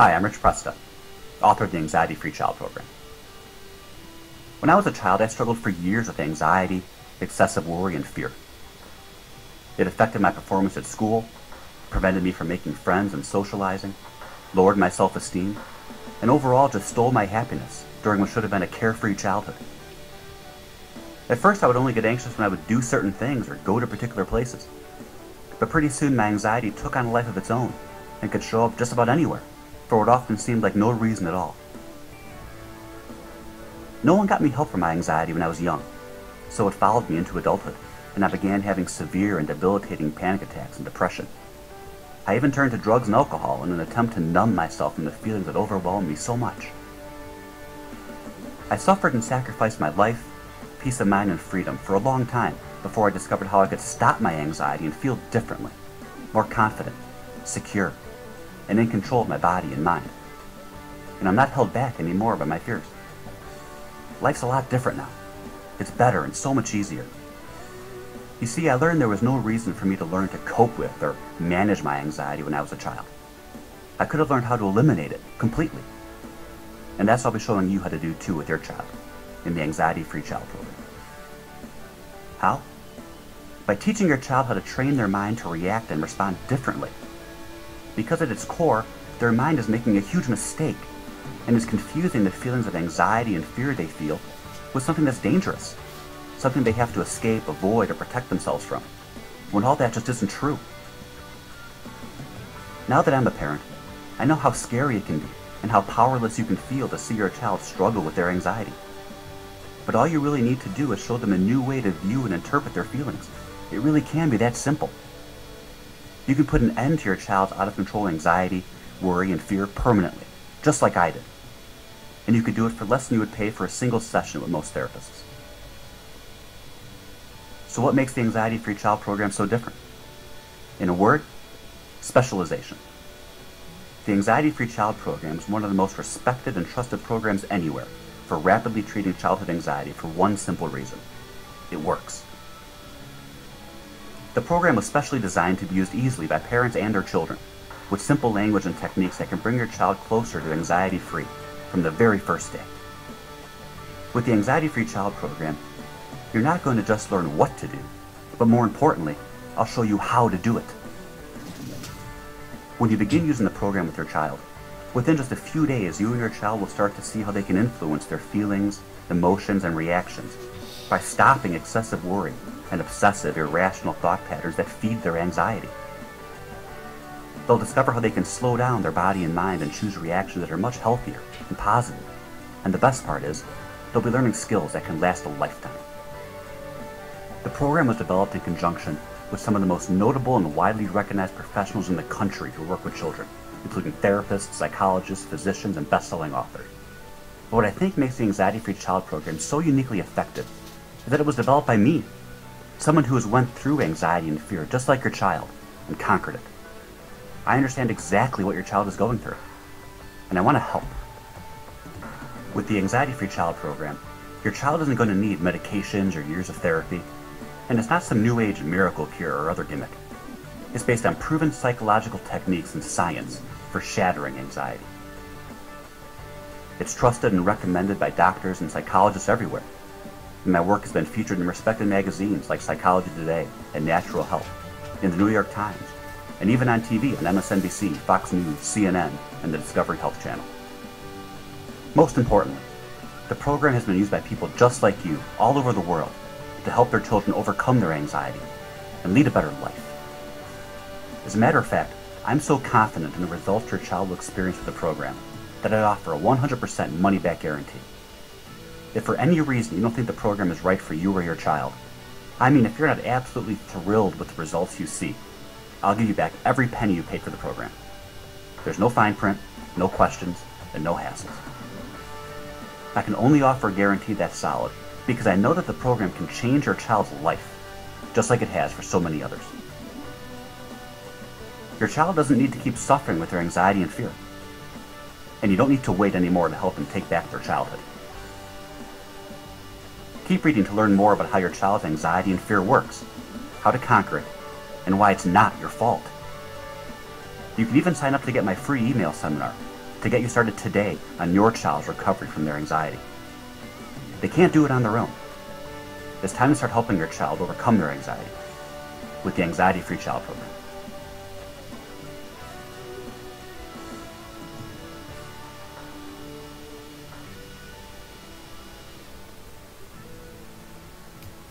Hi, I'm Rich Presta, author of the Anxiety Free Child Program. When I was a child, I struggled for years with anxiety, excessive worry, and fear. It affected my performance at school, prevented me from making friends and socializing, lowered my self-esteem, and overall just stole my happiness during what should have been a carefree childhood. At first, I would only get anxious when I would do certain things or go to particular places. But pretty soon, my anxiety took on a life of its own and could show up just about anywhere for what often seemed like no reason at all. No one got me help for my anxiety when I was young, so it followed me into adulthood, and I began having severe and debilitating panic attacks and depression. I even turned to drugs and alcohol in an attempt to numb myself from the feelings that overwhelmed me so much. I suffered and sacrificed my life, peace of mind, and freedom for a long time before I discovered how I could stop my anxiety and feel differently, more confident, secure, and in control of my body and mind. And I'm not held back anymore by my fears. Life's a lot different now. It's better and so much easier. You see, I learned there was no reason for me to learn to cope with or manage my anxiety when I was a child. I could have learned how to eliminate it completely. And that's what I'll be showing you how to do too with your child in the Anxiety Free Child Program. How? By teaching your child how to train their mind to react and respond differently. Because at its core, their mind is making a huge mistake and is confusing the feelings of anxiety and fear they feel with something that's dangerous something they have to escape, avoid, or protect themselves from, when all that just isn't true. Now that I'm a parent, I know how scary it can be and how powerless you can feel to see your child struggle with their anxiety. But all you really need to do is show them a new way to view and interpret their feelings. It really can be that simple. You can put an end to your child's out of control anxiety, worry, and fear permanently, just like I did. And you could do it for less than you would pay for a single session with most therapists. So what makes the Anxiety Free Child program so different? In a word, specialization. The Anxiety Free Child program is one of the most respected and trusted programs anywhere for rapidly treating childhood anxiety for one simple reason. It works. The program was specially designed to be used easily by parents and their children, with simple language and techniques that can bring your child closer to anxiety-free from the very first day. With the Anxiety Free Child program, you're not going to just learn what to do, but more importantly, I'll show you how to do it. When you begin using the program with your child, within just a few days, you and your child will start to see how they can influence their feelings, emotions, and reactions by stopping excessive worry and obsessive, irrational thought patterns that feed their anxiety. They'll discover how they can slow down their body and mind and choose reactions that are much healthier and positive. And the best part is, they'll be learning skills that can last a lifetime. The program was developed in conjunction with some of the most notable and widely recognized professionals in the country who work with children, including therapists, psychologists, physicians, and best-selling authors. But what I think makes the Anxiety Free Child program so uniquely effective is that it was developed by me, someone who has went through anxiety and fear just like your child and conquered it. I understand exactly what your child is going through, and I want to help. With the Anxiety Free Child program, your child isn't going to need medications or years of therapy and it's not some new age miracle cure or other gimmick. It's based on proven psychological techniques and science for shattering anxiety. It's trusted and recommended by doctors and psychologists everywhere. And my work has been featured in respected magazines like Psychology Today and Natural Health, in the New York Times, and even on TV on MSNBC, Fox News, CNN, and the Discovery Health Channel. Most importantly, the program has been used by people just like you all over the world to help their children overcome their anxiety and lead a better life. As a matter of fact, I'm so confident in the results your child will experience with the program that I offer a 100% money-back guarantee. If for any reason you don't think the program is right for you or your child, I mean if you're not absolutely thrilled with the results you see, I'll give you back every penny you paid for the program. There's no fine print, no questions, and no hassles. I can only offer a guarantee that's solid because I know that the program can change your child's life, just like it has for so many others. Your child doesn't need to keep suffering with their anxiety and fear. And you don't need to wait anymore to help them take back their childhood. Keep reading to learn more about how your child's anxiety and fear works, how to conquer it, and why it's not your fault. You can even sign up to get my free email seminar, to get you started today on your child's recovery from their anxiety. They can't do it on their own. It's time to start helping your child overcome their anxiety with the Anxiety Free Child Program.